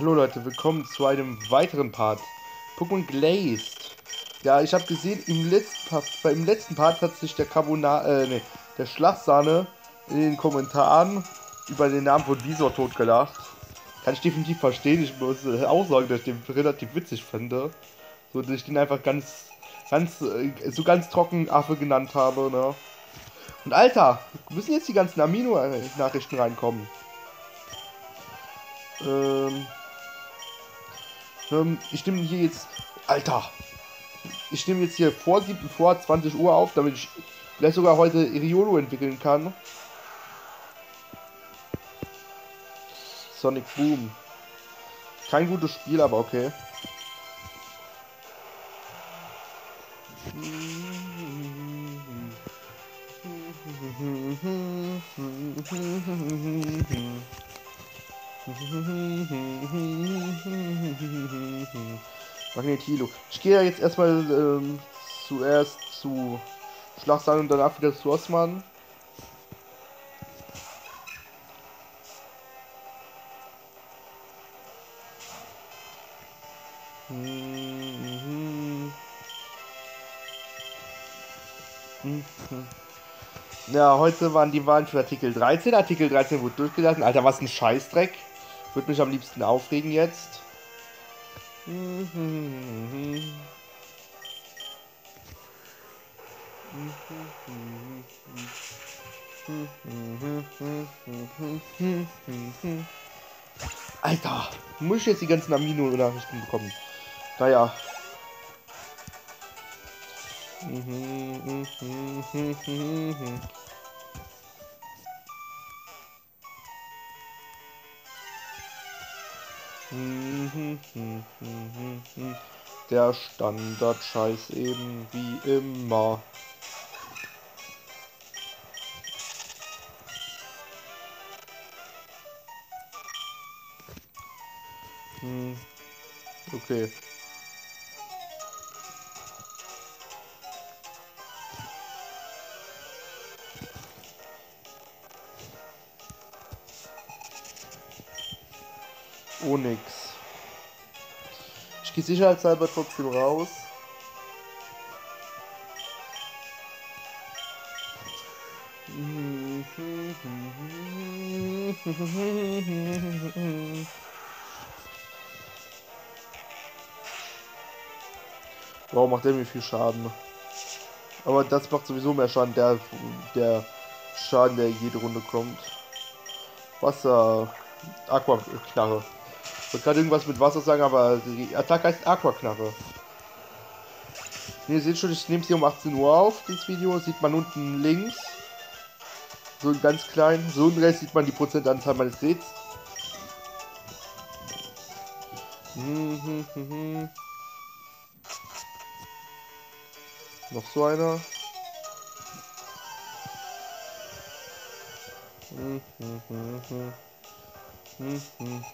Hallo Leute, willkommen zu einem weiteren Part. Pokémon Glazed. Ja, ich habe gesehen, im letzten, Part, im letzten Part hat sich der Carbonara, äh, nee, der Schlachsahne in den Kommentaren über den Namen von Visor totgelacht. Kann ich definitiv verstehen. Ich muss äh, auch sagen, dass ich den relativ witzig finde. So, dass ich den einfach ganz, ganz, äh, so ganz trocken Affe genannt habe, ne? Und Alter, müssen jetzt die ganzen Amino-Nachrichten reinkommen. Ähm, ähm, ich nehme hier jetzt, Alter, ich nehme jetzt hier vor, 7, vor 20 Uhr auf, damit ich vielleicht sogar heute Iriolo entwickeln kann. Sonic Boom. Kein gutes Spiel, aber okay. Magnetilo. Ich gehe ja jetzt erstmal ähm, zuerst zu Schlachtzahn und danach wieder zu Osman. Ja, heute waren die Wahlen für Artikel 13. Artikel 13 wurde durchgelassen. Alter, was ein Scheißdreck. Würde mich am liebsten aufregen jetzt. Alter, muss ich jetzt die ganzen Amino-Nachrichten bekommen? Naja. Der Standard-Scheiß eben wie immer. Hm. Okay. Nix. Ich gehe sicherheitshalber trotzdem raus. Warum macht der mir viel Schaden? Aber das macht sowieso mehr Schaden, der, der Schaden, der jede Runde kommt. Wasser. Aqua-Knarre. Ich wollte gerade irgendwas mit Wasser sagen, aber die Attacke heißt Aquaknarre. Ihr seht schon, ich nehme es hier um 18 Uhr auf, dieses Video. Sieht man unten links. So ganz klein. So ein Rest sieht man die Prozentanzahl meines Räts. Hm, hm, hm, Noch so einer. Hm, hm. Hm, hm,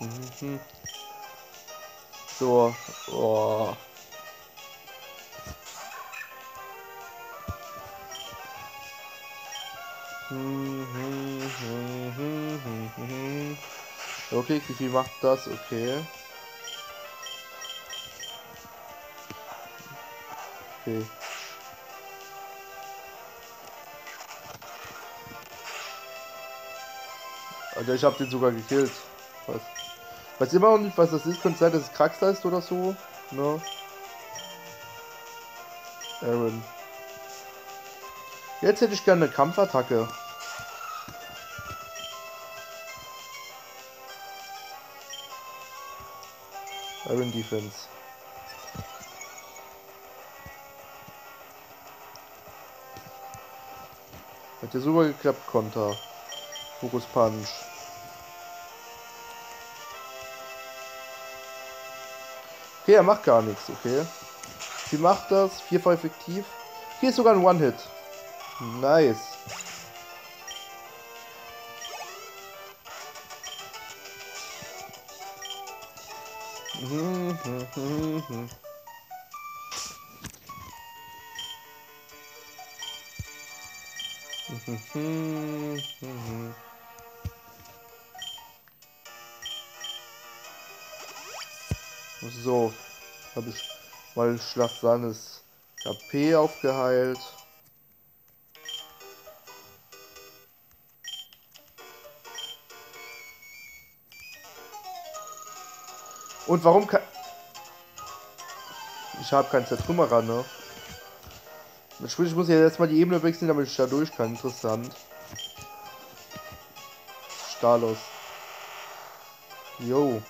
hm. So, oh. Okay, wie macht das? Okay. Okay. Also ich habe den sogar gekillt. Was? Weiß immer noch nicht, was das ist. Könnte sein, dass es Kraxler ist oder so. Ne? Aaron. Jetzt hätte ich gerne eine Kampfattacke. Aaron Defense. Hat ja super geklappt, Konter. Fokus Punch. Okay, er macht gar nichts, okay. Sie macht das, vierfach effektiv. Hier ist sogar ein One-Hit. Nice. So, habe ich mal Schlachsanes KP aufgeheilt. Und warum kann... Ich habe keinen Zertrümmerer, ne? Sprich, ich muss ja jetzt mal die Ebene wechseln, damit ich da durch kann. Interessant. Stalos. Jo.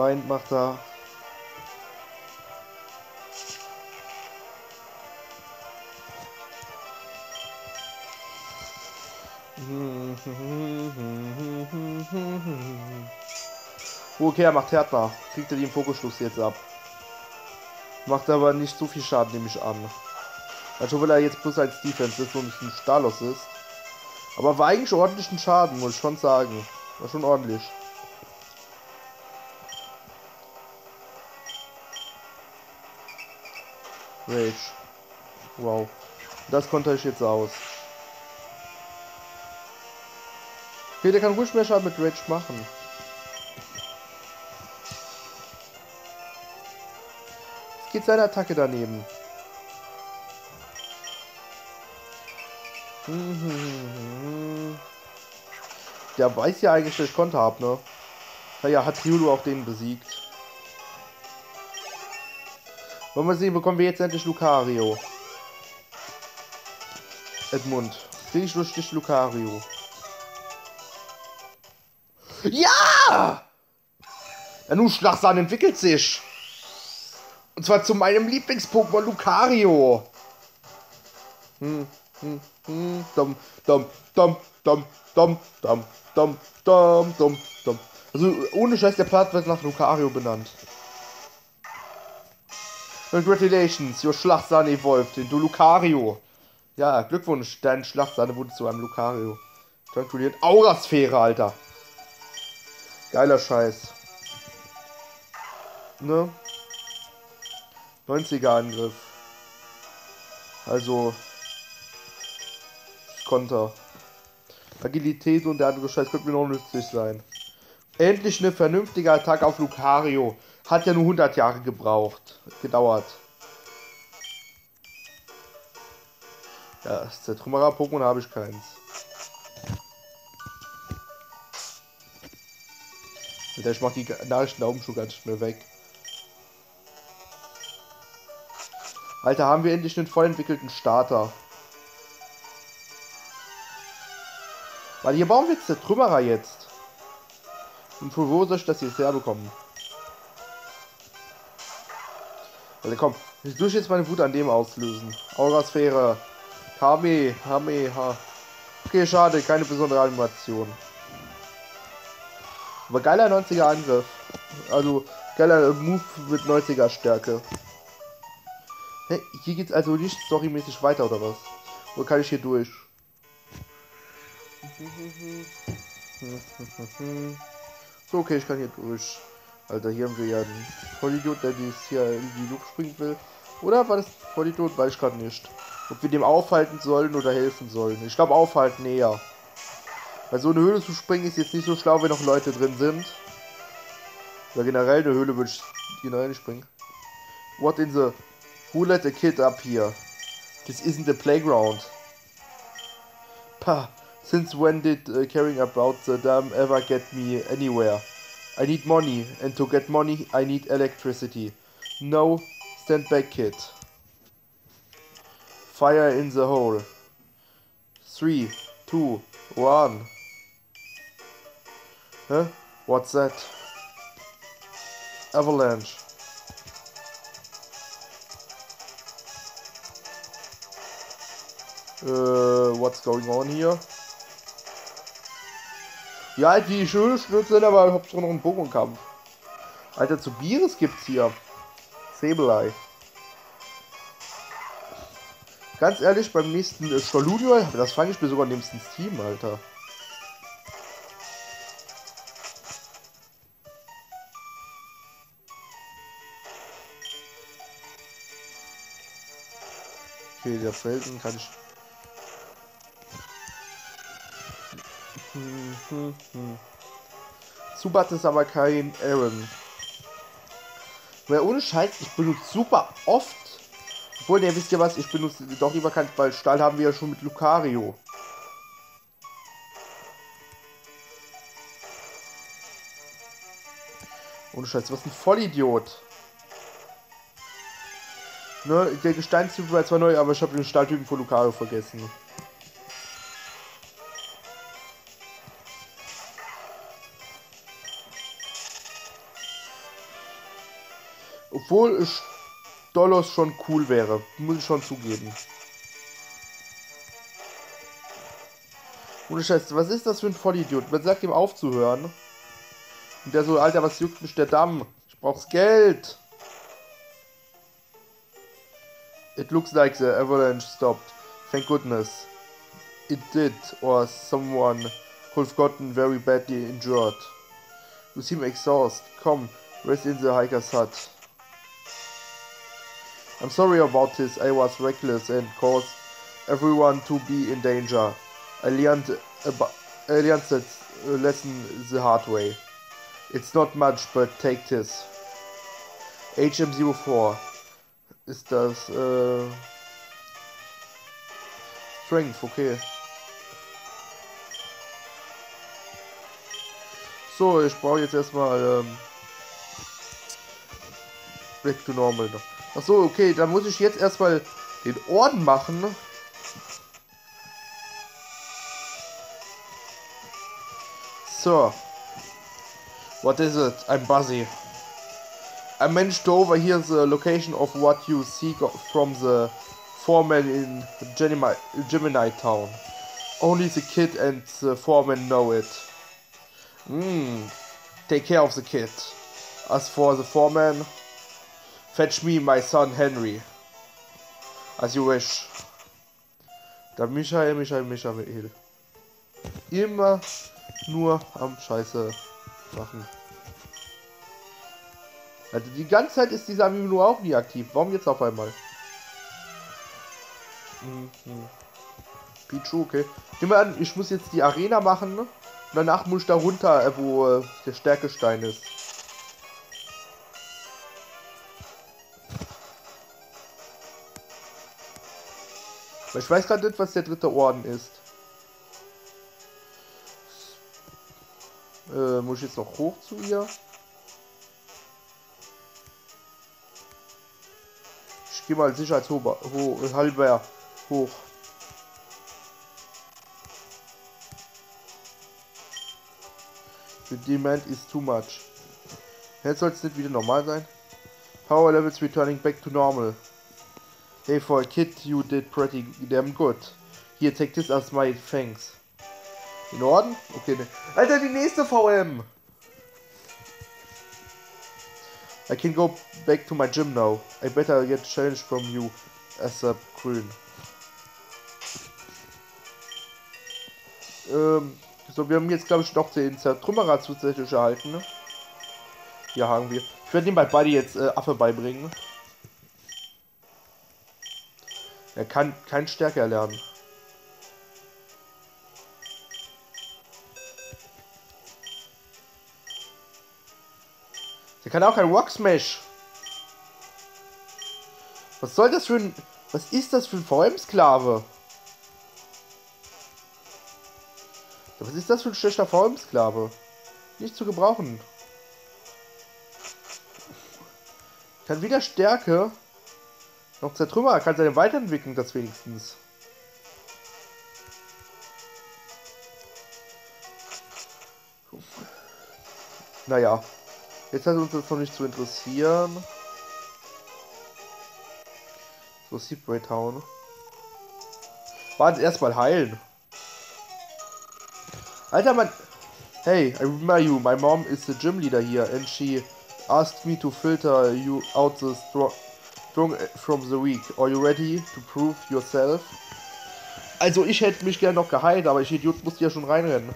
Bein macht er. Okay, er macht härter. Kriegt er den Fokusschluss jetzt ab. Macht aber nicht so viel Schaden, nehme ich an. Also weil er jetzt plus als Defense ist und nicht ein Stalos ist. Aber war eigentlich ordentlichen Schaden, muss ich schon sagen. War schon ordentlich. Rage. Wow. Das konnte ich jetzt aus. Okay, der kann ruhig mehr Schaden mit Rage machen. Jetzt geht seine Attacke daneben. Der weiß ja eigentlich, dass ich Konter habe, ne? Naja, hat Ryulu auch den besiegt. Wollen wir sehen, bekommen wir jetzt endlich Lucario. Edmund. Krieg ich durch dich Lucario. Ja! Der Nuschlachsan entwickelt sich. Und zwar zu meinem Lieblings-Pokémon Lucario. Hm, hm, hm, dum, dum, dum, dum, dum, dum, dum, dum, dum, dum. Also ohne Scheiß, der Part wird nach Lucario benannt. Congratulations, your Schlachtsahne evolved into Lucario. Ja, Glückwunsch, dein Schlachtsahne wurde zu einem Lucario. Tranquiliert. Aurasphäre, Alter. Geiler Scheiß. Ne? 90er Angriff. Also. Konter. Agilität und der andere Scheiß könnte mir noch nützlich sein. Endlich eine vernünftige Attacke auf Lucario. Hat ja nur 100 Jahre gebraucht. Gedauert. Ja, das Zertrümmerer Pokémon habe ich keins. Ich mach die Nachrichten da oben schon ganz schnell weg. Alter, haben wir endlich einen voll entwickelten Starter. Weil hier bauen wir jetzt der Trümmerer jetzt. Und für wo soll ich das jetzt herbekommen? Also komm, ich durch jetzt meine Wut an dem auslösen. Aurasphäre. Kame, Hame, ha. Okay, schade, keine besondere Animation. Aber geiler 90er Angriff. Also geiler Move mit 90er Stärke. Hey, hier geht's also nicht storymäßig weiter oder was? Oder kann ich hier durch? So, okay, ich kann hier durch. Alter, hier haben wir ja einen Vollidiot, der dies hier in die Luft springen will. Oder war das Vollidiot? Weiß ich gerade nicht. Ob wir dem aufhalten sollen oder helfen sollen. Ich glaube aufhalten eher. Weil so eine Höhle zu springen ist jetzt nicht so schlau, wenn noch Leute drin sind. Oder generell eine Höhle würde ich generell nicht springen. What in the... Who let the kid up here? This isn't the playground. Pah. Since when did uh, caring about the dam ever get me anywhere? I need money, and to get money, I need electricity. No, stand back, kid. Fire in the hole. Three, two, one. Huh? What's that? Avalanche. Uh, what's going on here? Ja, die schöne sind aber Hauptsache noch ein Pokémon-Kampf. Alter, zu Bieres gibt's hier. Sableye. Ganz ehrlich, beim nächsten äh, Stoludio, das fange ich mir sogar neben ins Team, Alter. Okay, der Felsen kann ich. Zubat ist aber kein Aaron. Weil ohne Scheiß, ich benutze super oft. Obwohl, ihr wisst ja was, ich benutze doch lieber kein, weil Stahl haben wir ja schon mit Lucario. Ohne Scheiß, was ein Vollidiot. Ne, der Gesteinstyp war zwar neu, aber ich habe den Stahltypen von Lucario vergessen. Obwohl Dolos schon cool wäre, muss ich schon zugeben. Ohne Scheiß, was ist das für ein Vollidiot? Man sagt ihm aufzuhören. Und der so, Alter, was juckt mich der Damm? Ich brauch's Geld. It looks like the avalanche stopped. Thank goodness. It did, or someone could have gotten very badly injured. You seem exhausted. Come, rest in the hiker's hut. I'm sorry about this. I was reckless and caused everyone to be in danger. I learned, about, I learned that lesson the hard way. It's not much, but take this. HM04 ist das äh, Strength, okay. So, ich brauche jetzt erstmal ähm, Back to Normal noch. Achso, okay, dann muss ich jetzt erstmal den Orden machen. So. What is it? I'm Buzzy. I managed to overhear the location of what you seek from the foreman in Gemini, Gemini Town. Only the kid and the foreman know it. Hmm. Take care of the kid. As for the foreman, fetch me my son Henry. As you wish. Der Michael, Michael, Michael. Immer nur am Scheiße machen. Also die ganze Zeit ist dieser Amiibo auch nie aktiv. Warum jetzt auf einmal? Mhm. Pichu, okay. Nehmen an, ich muss jetzt die Arena machen. Ne? Und danach muss ich da runter, äh, wo äh, der Stärkestein ist. Ich weiß gerade nicht, was der dritte Orden ist. Äh, muss ich jetzt noch hoch zu ihr? Ich gehe mal sicherheitshalber ho halber hoch. The demand is too much. Jetzt soll es nicht wieder normal sein. Power levels returning back to normal. Hey, for a kid, you did pretty damn good. Here, take this as my thanks. In Orden? Okay, ne. Alter, die nächste VM! I can go back to my gym now. I better get challenge from you as a grün. Ähm, so, wir haben jetzt, glaube ich, noch den Zertrümmerer zusätzlich erhalten. Ne? Hier haben wir. Ich werde ihm bei Buddy jetzt äh, Affe beibringen. Er kann kein Stärke erlernen. Der kann auch ein Rock Smash. Was soll das für ein... Was ist das für ein VM-Sklave? Was ist das für ein schlechter VM-Sklave? Nicht zu gebrauchen. Kann wieder Stärke. Noch zertrümmer. Kann seine weiterentwickeln, das wenigstens. Naja. Jetzt hat uns das noch nicht zu interessieren. So, Seabraid hauen. Warte, erstmal heilen. Alter, Mann. Hey, I remember you. My mom is the gym leader here and she asked me to filter you out the strong, strong from the weak. Are you ready to prove yourself? Also, ich hätte mich gerne noch geheilt, aber ich Idiot musste ja schon reinrennen.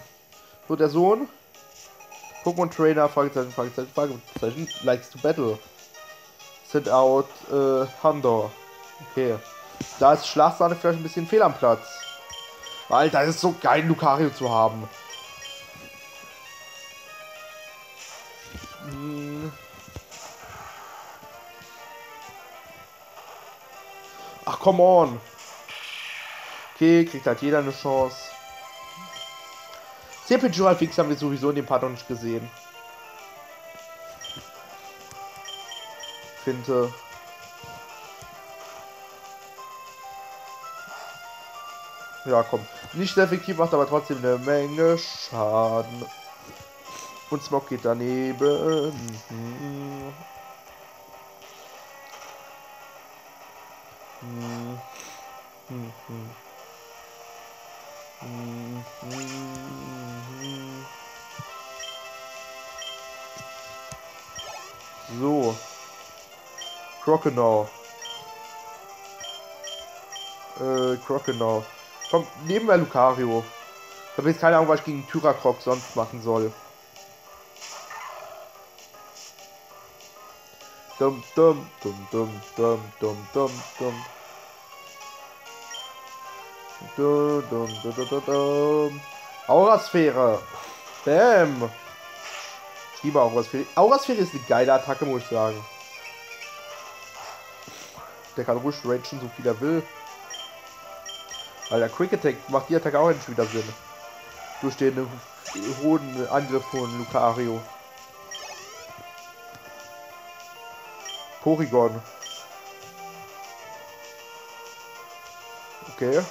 So, der Sohn. Pokémon Trainer, Fragezeichen, Fragezeichen, Fragezeichen, likes to battle. Send out, äh, Handor. Okay. Da ist Schlafsahne vielleicht ein bisschen fehl am Platz. Alter, ist so geil, Lucario zu haben. Come on. Okay, kriegt halt jeder eine Chance. CP Fix haben wir sowieso in dem Part noch nicht gesehen. Finte. Ja, komm. Nicht effektiv, macht aber trotzdem eine Menge Schaden. Und Smog geht daneben. Mhm. So. Crocodile. Äh, Crocodile. Komm, nehmen wir Lucario. Ich habe jetzt keine Ahnung, was ich gegen Tyracroc sonst machen soll. Dum dum dum dum dum dum dum dum. Aurasphäre. Bam. Ich liebe Aurasphäre. Aurasphäre ist eine geile Attacke, muss ich sagen. Der kann ruhig ragen, so viel er will. Weil der Quick Attack macht die Attacke auch endlich wieder Sinn. Durch den hohen Angriff von Lucario. Porygon. Okay.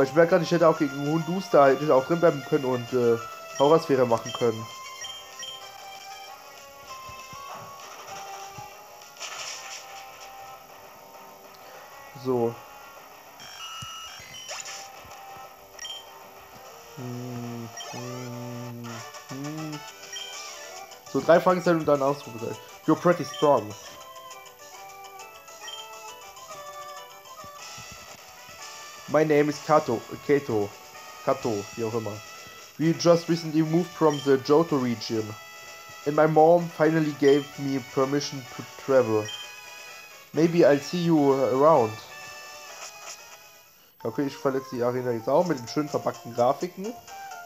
Weil ich merke gerade, ich hätte auch gegen Hunduster halt auch drin bleiben können und äh, Horrorsphäre machen können. So. So, drei Fragezeichen und dann Ausrufezeichen. You're pretty strong. My name is Kato. Kato. Kato, wie auch immer. We just recently moved from the Johto region. And my mom finally gave me permission to travel. Maybe I'll see you around. Okay, ich verletze die Arena jetzt auch mit den schön verpackten Grafiken.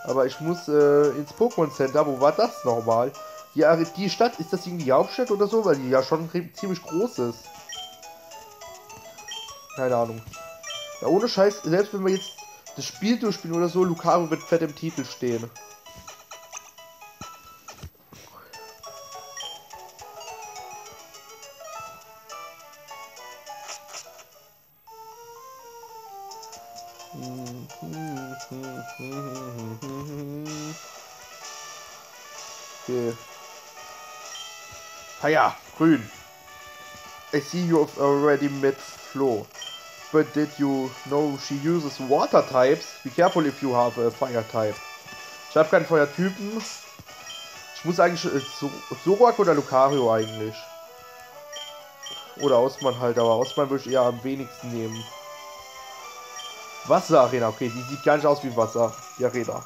Aber ich muss äh, ins Pokémon Center. Wo war das nochmal? Die, die Stadt, ist das irgendwie die Hauptstadt oder so? Weil die ja schon ziemlich groß ist. Keine Ahnung. Ja, ohne Scheiß, selbst wenn wir jetzt das Spiel durchspielen oder so, Lucario wird fett im Titel stehen. Okay. Ah ja, grün. I see you already met Flo. But did you know she uses water types? Be careful if you have a fire type. Ich habe keinen Feuertypen. Ich muss eigentlich äh, Zorak oder Lucario eigentlich. Oder Ausmann halt, aber Ausmann würde ich eher am wenigsten nehmen. Wasserarena, okay, die sieht gar nicht aus wie Wasser, die Arena.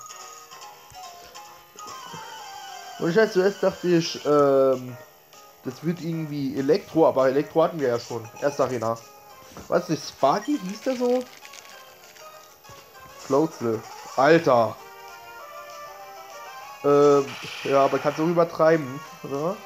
Und ich halt zuerst dachte ich, ähm, das wird irgendwie Elektro, aber Elektro hatten wir ja schon. Erste Arena. Was nicht, Sparky hieß der so? Floatzel. Alter. Ähm, ja, aber kannst du übertreiben, oder?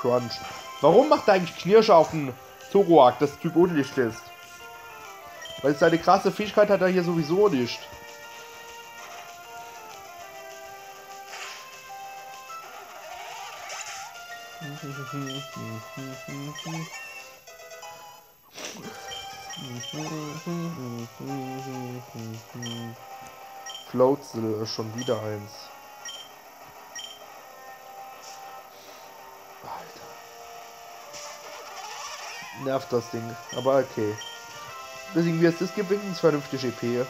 Crunch. Warum macht er eigentlich Knirsche auf den Zoroark, das Typ unlicht ist? Weil seine krasse Fähigkeit hat er hier sowieso nicht. Floatzel ist schon wieder eins. Alter. Nervt das Ding, aber okay. Deswegen wir es das gibt, wenigstens vernünftig EP.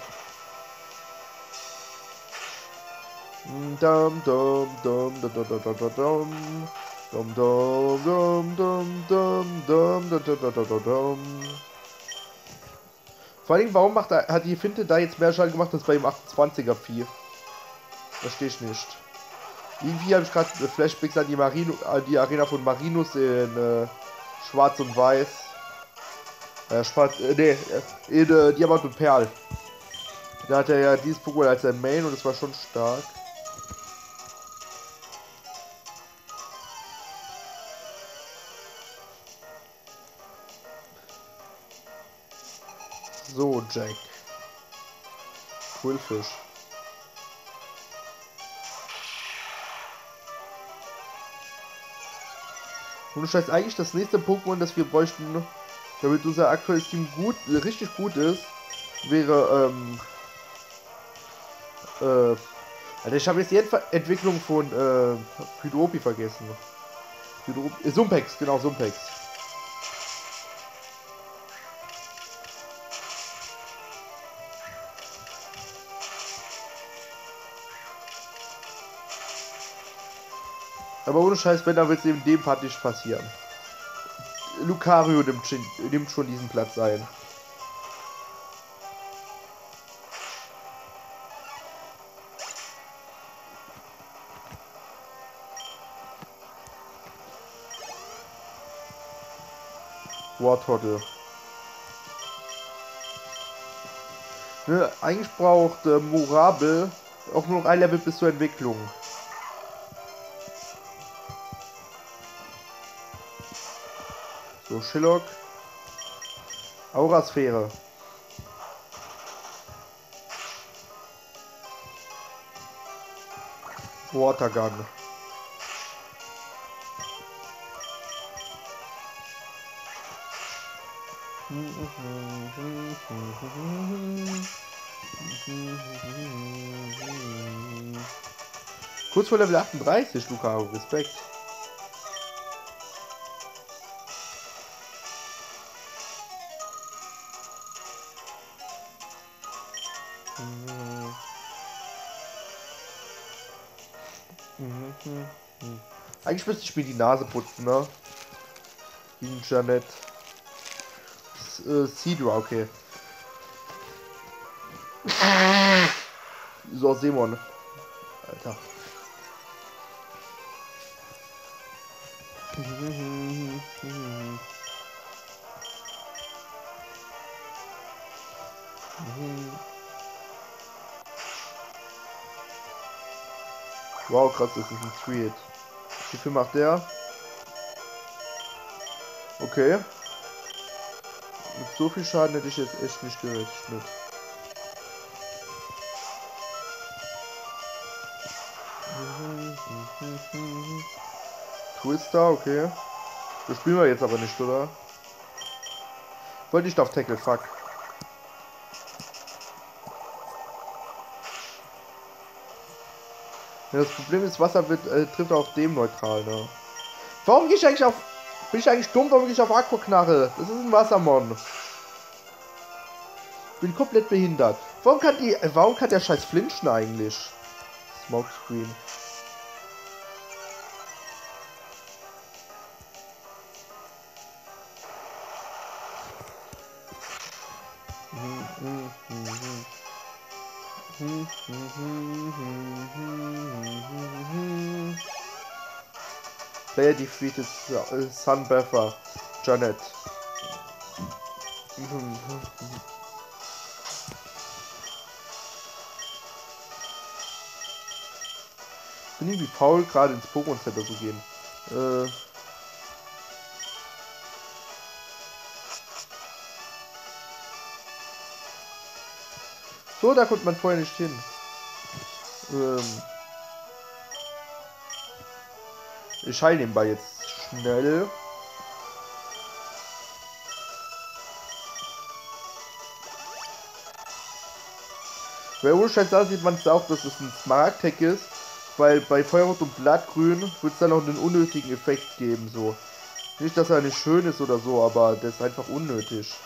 Dum dum dum dum dum dum dum dum dum dum dum dum dum dum dum dum Vor allem, warum macht er, hat die Finte da jetzt mehr Schaden gemacht als bei dem 28er Vieh? Verstehe ich nicht. Irgendwie habe ich gerade Flashbacks an die, Marino, an die Arena von Marinus in äh, Schwarz und Weiß. Äh, Schwarz, äh, nee, in äh, Diamant und Perl. Da hat er ja dieses Pokémon als sein Main und es war schon stark. So, Jack. Quillfish. Das heißt eigentlich das nächste Pokémon, das wir bräuchten, damit unser aktuelles Team gut, richtig gut ist, wäre, ähm, äh, also ich habe jetzt die Entwicklung von, äh, Hydropi vergessen. Hydropi, äh, Sumpex, genau, Sumpex. Aber ohne Scheiß, wenn, dann wird es in dem Part nicht passieren. Lucario nimmt, nimmt schon diesen Platz ein. Wartortle. Ne, eigentlich braucht äh, Morabel auch nur noch ein Level bis zur Entwicklung. So, Shillock. Aurasphäre. Watergun. Kurz vor Level 38, Lucario, Respekt. Eigentlich müsste ich mir die Nase putzen, ne? Gegen Janet. Äh, Sidra, okay. So, Simon. Alter. Wow, krass, das ist ein Tweet. Wie viel macht der? Okay. Mit so viel Schaden hätte ich jetzt echt nicht gerechnet. Twister, okay. Das spielen wir jetzt aber nicht, oder? Wollte nicht auf Tackle, fuck. Das Problem ist, Wasser wird, äh, trifft auf dem neutral, ne? Warum gehe ich eigentlich auf... Bin ich eigentlich dumm? Warum gehe ich auf Aquaknarre? Das ist ein Wassermon. Bin komplett behindert. Warum kann die... Äh, warum kann der scheiß flinchen eigentlich? Smokescreen. Player defeated Sunbather Janet. Bin irgendwie faul, gerade ins Pokémon Center zu gehen. Äh so, da kommt man vorher nicht hin. Ähm Ich heile nebenbei jetzt schnell. Bei Urschein da sieht man es auch, dass es ein Smaragd-Tag ist, weil bei Feuerrot und Blattgrün wird es dann auch einen unnötigen Effekt geben, so. Nicht, dass er nicht schön ist oder so, aber der ist einfach unnötig.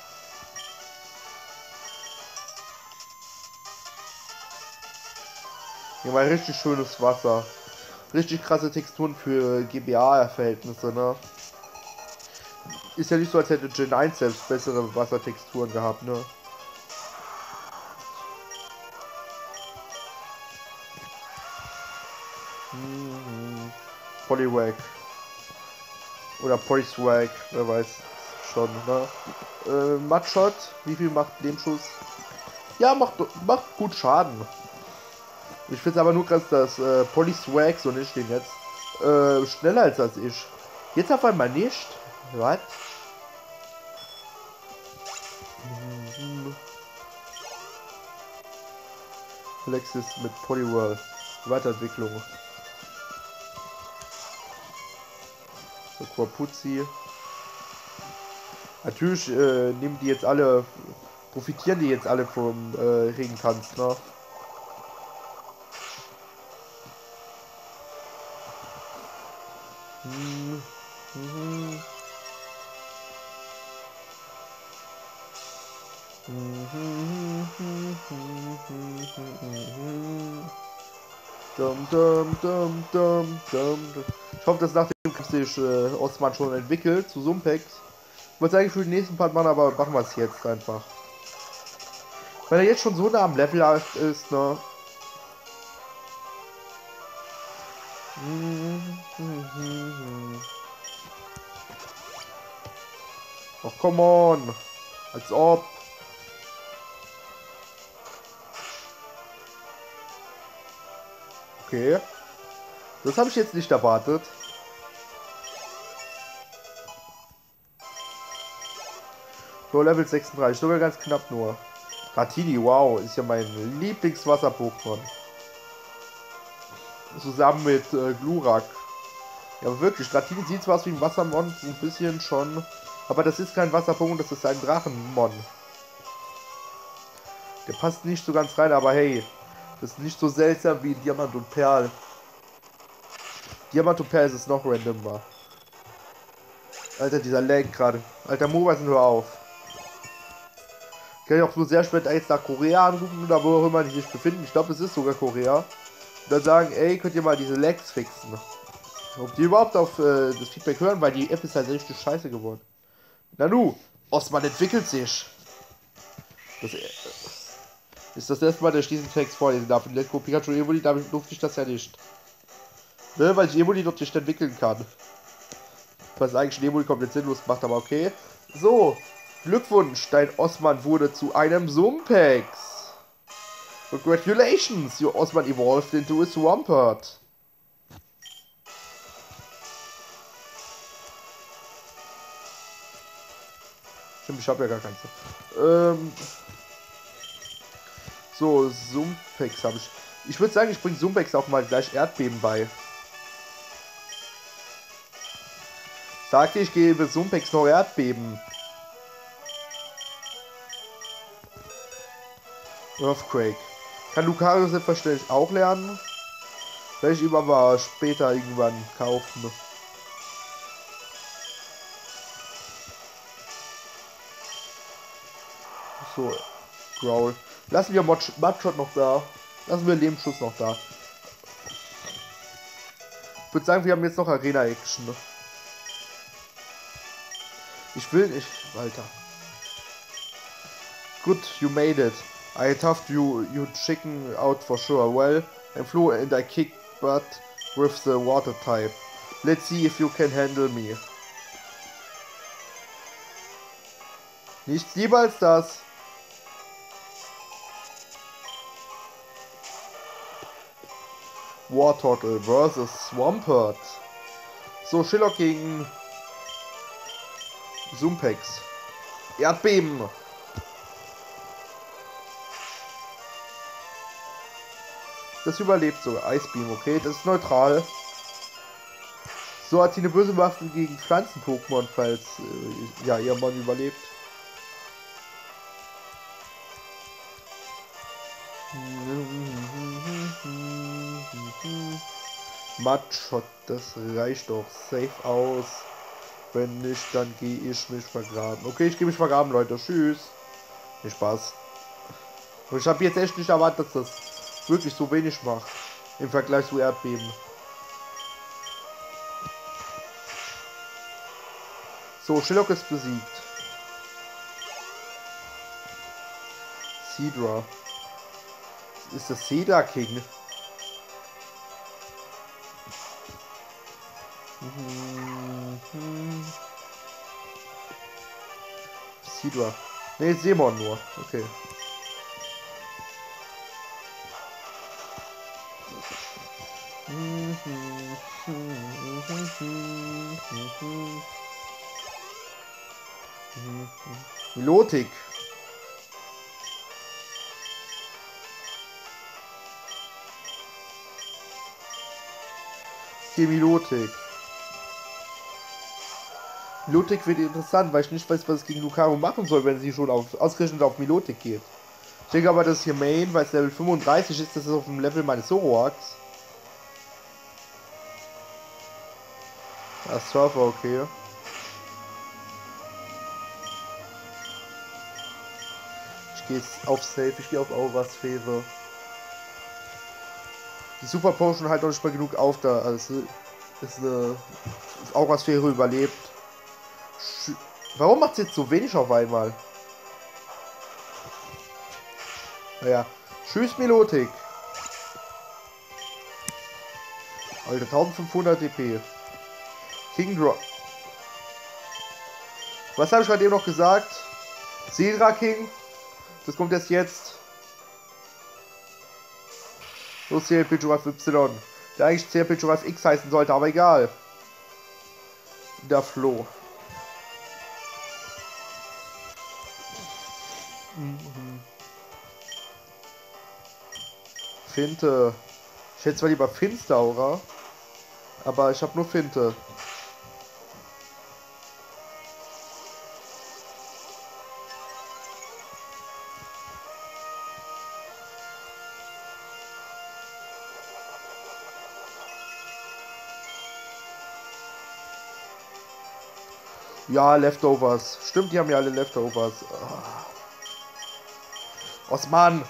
Hier mal richtig schönes Wasser. Richtig krasse Texturen für GBA-Verhältnisse, ne? Ist ja nicht so, als hätte Gen 1 selbst bessere Wassertexturen gehabt, ne? Hm, Polywag. Oder Polyswag, wer weiß schon, ne? Äh, Mudshot, wie viel macht Lebensschuss? Ja, macht, macht gut Schaden. Ich finde es aber nur krass, dass äh, Polyswag, so nicht den jetzt, äh, schneller als das ich. Jetzt auf einmal nicht. Was? Alexis mit Poliwhirl. Weiterentwicklung. So, Quapuzzi. Natürlich äh, nehmen die jetzt alle, profitieren die jetzt alle vom äh, Regentanz, ne? Dum, dum, dum, dum, dum. Ich hoffe, dass nach dem Kampf sich äh, Osman schon entwickelt zu Sumpex. Ich wollte eigentlich für den nächsten Part machen, aber machen wir es jetzt einfach. Weil er jetzt schon so nah am Level ist, ne? Ach, come on. Als ob. Okay. Das habe ich jetzt nicht erwartet. So, Level 36, sogar ganz knapp nur. Ratini, wow, ist ja mein Lieblingswasser-Pokémon. Zusammen mit äh, Glurak. Ja, wirklich, Ratini sieht zwar aus wie ein Wassermon, ein bisschen schon. Aber das ist kein Wasser-Pokémon, das ist ein Drachenmon. Der passt nicht so ganz rein, aber hey, das ist nicht so seltsam wie Diamant und Perl. Diamant und Perl ist es noch randomer. Alter, dieser Lag gerade. Alter, Mobasen, hör auf. Ich kann ich auch nur sehr spät jetzt nach Korea anrufen oder wo auch immer die sich befinden. Ich glaube, es ist sogar Korea. Und dann sagen, ey, könnt ihr mal diese Lags fixen. Ob die überhaupt auf äh, das Feedback hören, weil die App ist halt richtig scheiße geworden. Nanu, Osman entwickelt sich. Das, äh, ist das erste Mal, dass ich diesen Text vorlesen darf. In Let's Go Pikachu Evoli damit durfte ich das ja nicht. Ne, weil ich Evoli dort nicht entwickeln kann. Was eigentlich Evoli komplett sinnlos macht, aber okay. So, Glückwunsch, dein Osman wurde zu einem Sumpex. Congratulations, your Osman evolved into a Swampert. Stimmt, ich habe ja gar keins. Ähm, so, Sumpex habe ich. Ich würde sagen, ich bringe Sumpex auch mal gleich Erdbeben bei. Sagte ich gebe Sumpex noch Erdbeben. Earthquake. Kann Lucario selbstverständlich auch lernen. Vielleicht über war später irgendwann kaufen. So, Growl. Lassen wir Mudshot noch da. Lassen wir Lebensschuss noch da. Ich würde sagen, wir haben jetzt noch Arena-Action. Ich will nicht. Alter. Good, you made it. I toughed you, you chicken out for sure. Well, I flew and I kicked butt with the water type. Let's see if you can handle me. Nichts lieber als das. War Turtle vs. Swampert. So, Shillock gegen Zumpex. Erdbeben. Das überlebt so. Eisbeam, okay. Das ist neutral. So hat sie eine böse Waffe gegen Pflanzen-Pokémon, falls äh, ja, ihr Mann überlebt. Matschot, das reicht doch. Safe aus. Wenn nicht, dann gehe ich mich vergraben. Okay, ich gehe mich vergraben, Leute. Tschüss. Viel Spaß. Und ich habe jetzt echt nicht erwartet, dass das wirklich so wenig macht. Im Vergleich zu Erdbeben. So, Shillock ist besiegt. Cedra. Ist das Cedar King? Sidra. Ne, Simon nur. Okay. Milotik. Hier Milotik wird interessant, weil ich nicht weiß, was es gegen Lucario machen soll, wenn sie schon auf, ausgerechnet auf Milotik geht. Ich denke aber, dass hier Main, weil es Level 35 ist, das ist auf dem Level meines Zoroarks. Das Surfer, okay. Ich gehe jetzt auf Safe, ich gehe auf Aura-Sphäre. Die Super Potion halt noch nicht mal genug auf da. Also ist eine Aura-Sphäre überlebt. Warum macht es jetzt so wenig auf einmal? Naja. Tschüss, Melotik. Alter, 1500 DP. King Drop. Was habe ich gerade eben noch gesagt? Zedra King. Das kommt erst jetzt. Los, CLP Giraffe Y. Der eigentlich CLP Giraffe X heißen sollte, aber egal. Der Flo. Mhm. Finte. Ich hätte zwar lieber Finsteraura, aber ich habe nur Finte. Ja, Leftovers. Stimmt, die haben ja alle Leftovers. Oh. Osman!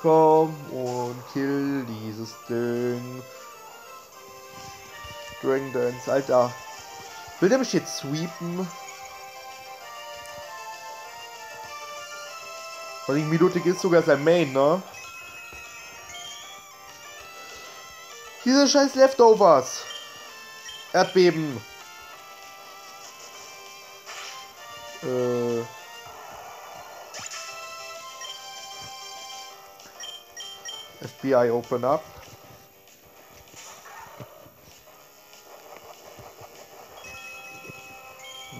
Komm und kill dieses Ding. Dragon Dance, Alter. Will der mich jetzt sweepen? Weil die Milotik ist sogar sein Main, ne? Diese scheiß Leftovers. Erdbeben. FBI open up.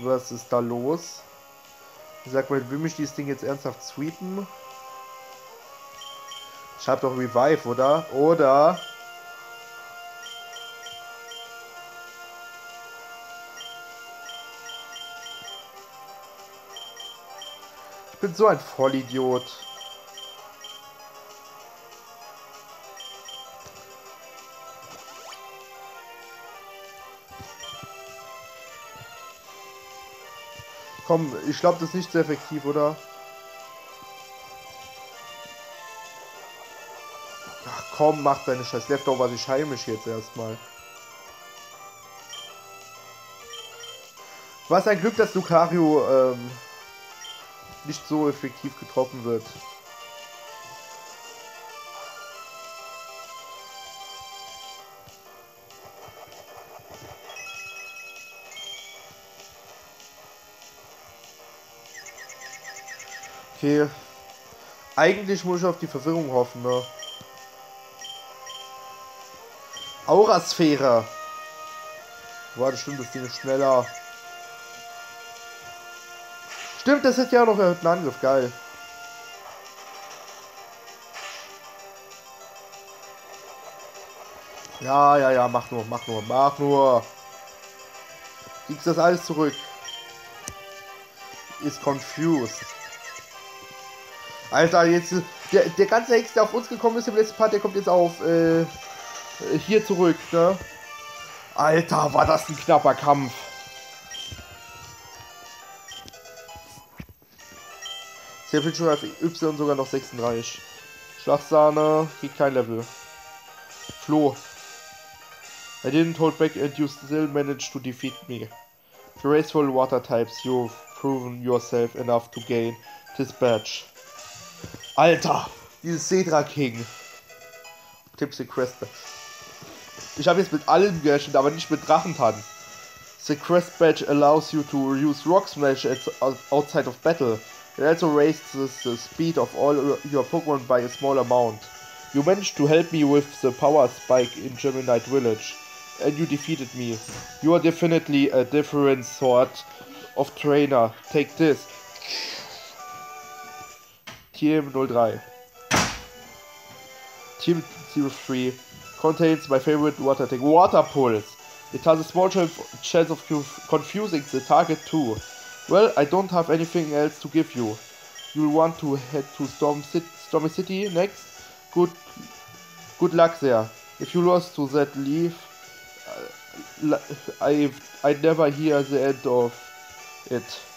Was ist da los? Ich sag mal, will mich dieses Ding jetzt ernsthaft sweepen? Hab doch Revive, oder? Oder? Ich bin so ein Vollidiot. Komm, ich glaube, das ist nicht so effektiv, oder? Ach komm, mach deine scheiß Leftover, ich heile mich jetzt erstmal. Was ein Glück, dass Lucario ähm, nicht so effektiv getroffen wird. Okay. Eigentlich muss ich auf die Verwirrung hoffen, ne? Aurasphäre. Warte, stimmt, das Ding schneller. Stimmt, das hätte ja auch noch erhöhten Angriff. Geil. Ja, ja, ja, mach nur, mach nur, mach nur. Gibt's das alles zurück? Ist confused. Alter, jetzt der, der ganze Hex, der auf uns gekommen ist im letzten Part, der kommt jetzt auf äh, hier zurück, ne? Alter, war das ein knapper Kampf. Sehr viel schon auf Y sogar noch 36. Schlachsahne, geht kein Level. Flo. I didn't hold back and you still managed to defeat me. Graceful water types, you've proven yourself enough to gain this badge. Alter, dieses Cedra King. Tipsy Quest. Ich habe jetzt mit allem gerechnet, aber nicht mit Drachentanz. The Crest Badge allows you to use Rock Smash outside of battle. It also raises the speed of all your Pokemon by a small amount. You managed to help me with the power spike in Gemini Village. And you defeated me. You are definitely a different sort of trainer. Take this. Team 03. Team 03 contains my favorite water tank, Water Pulse. It has a small chance of confusing the target too. Well, I don't have anything else to give you. You'll want to head to Storm City, Stormy City next? Good, good luck there. If you lost to that leaf, uh, I I never hear the end of it.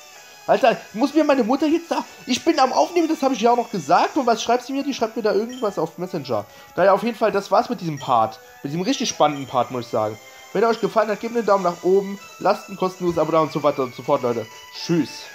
Alter, muss mir meine Mutter jetzt da. Ich bin am Aufnehmen, das habe ich ja auch noch gesagt. Und was schreibt sie mir? Die schreibt mir da irgendwas auf Messenger. Naja, auf jeden Fall, das war's mit diesem Part. Mit diesem richtig spannenden Part, muss ich sagen. Wenn er euch gefallen hat, gebt einen Daumen nach oben, lasst ein kostenloses Abo da und so weiter und so fort, Leute. Tschüss.